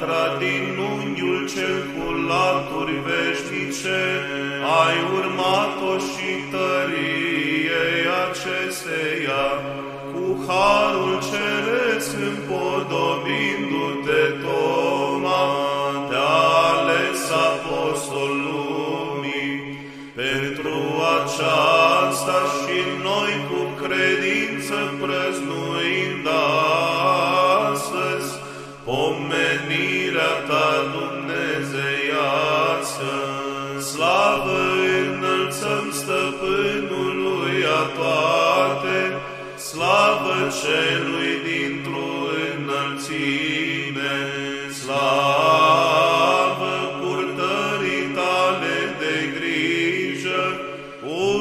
piatra din unghiul cel cu laturi veșnice, ai urmat-o și tăriei acesteia, cu harul ceresc împodobindu-te, Toma, te-a ales apostol lumii. Pentru aceasta și noi cu credință prăznuind pomenirea ta dumnezeiască. Slavă înălțăm stăpânului a toate, slavă celui dintr-o înălțime, slavă purtării tale de grijă, pur